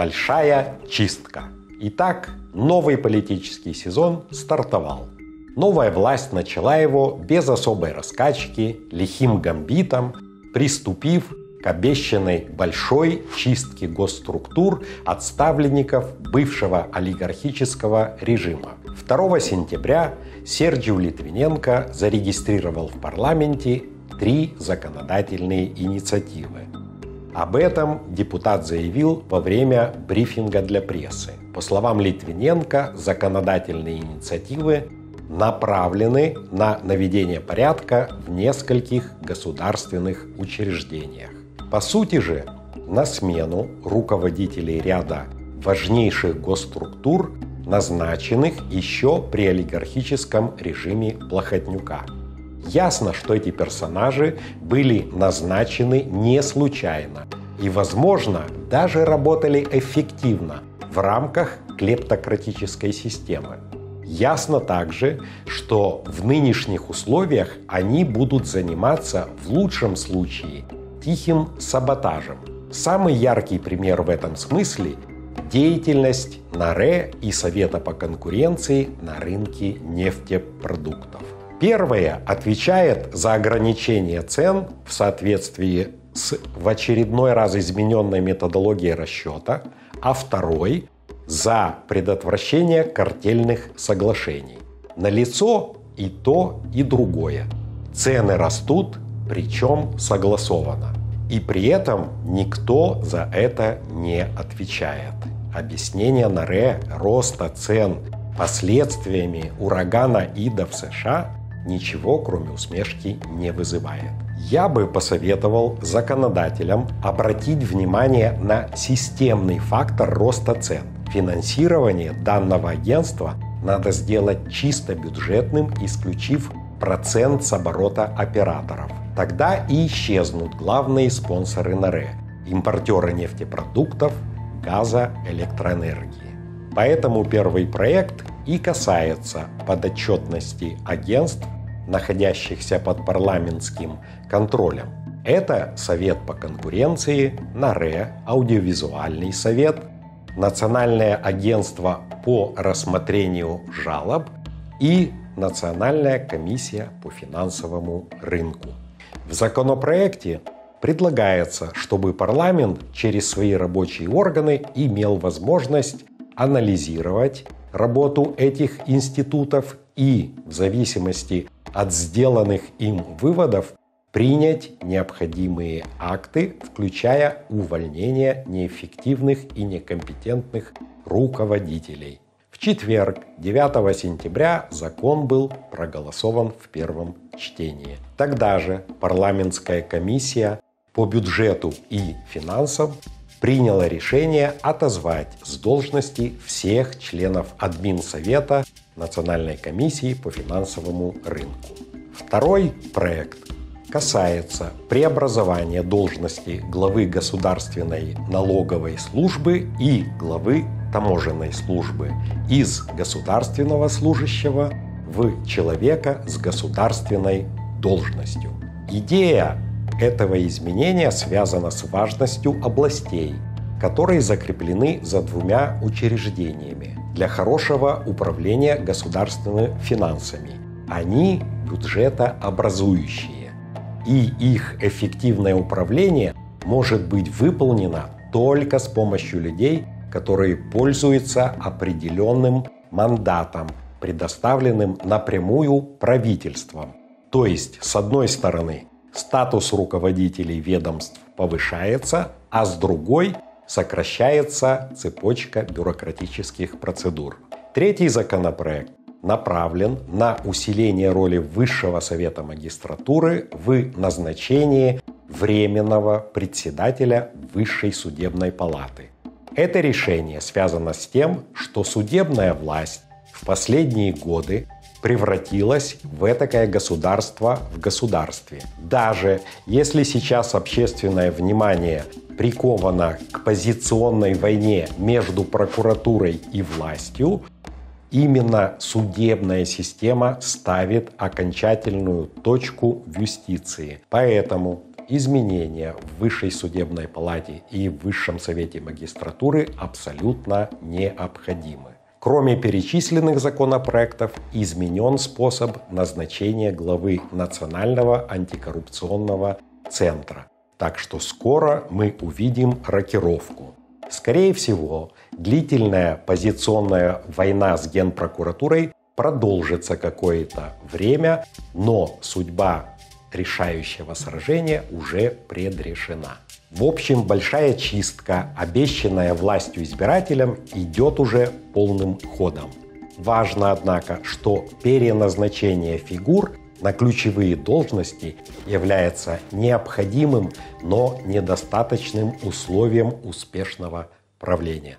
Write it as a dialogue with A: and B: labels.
A: Большая чистка. Итак, новый политический сезон стартовал. Новая власть начала его без особой раскачки, лихим гамбитом, приступив к обещанной большой чистке госструктур от ставленников бывшего олигархического режима. 2 сентября Серджио Литвиненко зарегистрировал в парламенте три законодательные инициативы. Об этом депутат заявил во время брифинга для прессы. По словам Литвиненко, законодательные инициативы направлены на наведение порядка в нескольких государственных учреждениях. По сути же, на смену руководителей ряда важнейших госструктур, назначенных еще при олигархическом режиме Плохотнюка. Ясно, что эти персонажи были назначены не случайно и, возможно, даже работали эффективно в рамках клептократической системы. Ясно также, что в нынешних условиях они будут заниматься в лучшем случае тихим саботажем. Самый яркий пример в этом смысле – деятельность НАРЭ и Совета по конкуренции на рынке нефтепродуктов. Первое отвечает за ограничение цен в соответствии с в очередной раз измененной методологией расчета, а второй – за предотвращение картельных соглашений. Налицо и то, и другое. Цены растут, причем согласованно. И при этом никто за это не отвечает. Объяснение НАРЭ роста цен последствиями урагана Ида в США ничего, кроме усмешки, не вызывает. Я бы посоветовал законодателям обратить внимание на системный фактор роста цен. Финансирование данного агентства надо сделать чисто бюджетным, исключив процент с оборота операторов. Тогда и исчезнут главные спонсоры НРЭ – импортеры нефтепродуктов, газа, электроэнергии. Поэтому первый проект и касается подотчетности агентств, находящихся под парламентским контролем. Это Совет по конкуренции, НАРЭ, Аудиовизуальный совет, Национальное агентство по рассмотрению жалоб и Национальная комиссия по финансовому рынку. В законопроекте предлагается, чтобы парламент через свои рабочие органы имел возможность анализировать работу этих институтов и, в зависимости от сделанных им выводов, принять необходимые акты, включая увольнение неэффективных и некомпетентных руководителей – четверг, 9 сентября, закон был проголосован в первом чтении. Тогда же парламентская комиссия по бюджету и финансам приняла решение отозвать с должности всех членов админсовета Национальной комиссии по финансовому рынку. Второй проект касается преобразования должности главы Государственной налоговой службы и главы таможенной службы из государственного служащего в человека с государственной должностью. Идея этого изменения связана с важностью областей, которые закреплены за двумя учреждениями для хорошего управления государственными финансами. Они бюджетообразующие, и их эффективное управление может быть выполнено только с помощью людей, которые пользуются определенным мандатом, предоставленным напрямую правительством. То есть, с одной стороны, статус руководителей ведомств повышается, а с другой сокращается цепочка бюрократических процедур. Третий законопроект направлен на усиление роли Высшего совета магистратуры в назначении временного председателя Высшей судебной палаты. Это решение связано с тем, что судебная власть в последние годы превратилась в этакое государство в государстве. Даже если сейчас общественное внимание приковано к позиционной войне между прокуратурой и властью, именно судебная система ставит окончательную точку в юстиции. Поэтому изменения в Высшей судебной палате и в Высшем совете магистратуры абсолютно необходимы. Кроме перечисленных законопроектов, изменен способ назначения главы Национального антикоррупционного центра. Так что скоро мы увидим рокировку. Скорее всего, длительная позиционная война с Генпрокуратурой продолжится какое-то время, но судьба решающего сражения уже предрешена. В общем, большая чистка, обещанная властью избирателям, идет уже полным ходом. Важно, однако, что переназначение фигур на ключевые должности является необходимым, но недостаточным условием успешного правления.